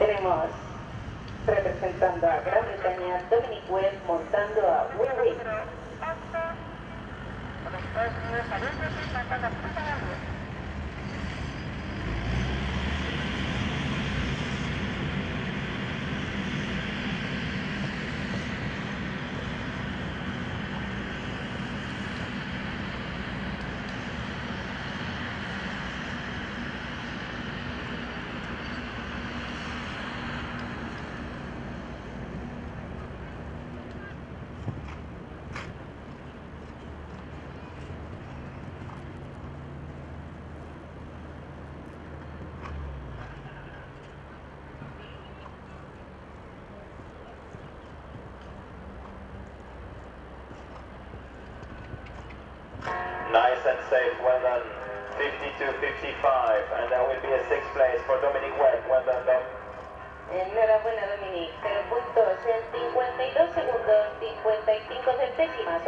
Tenemos representando a Gran Bretaña Dominic Webb montando a Will Nice and safe, well done. 52-55, and that will be a sixth place for Dominic Webb. Well done, Dom. Enhorabuena Dominic, 0 puntos 52 segundos, 55 centésimas,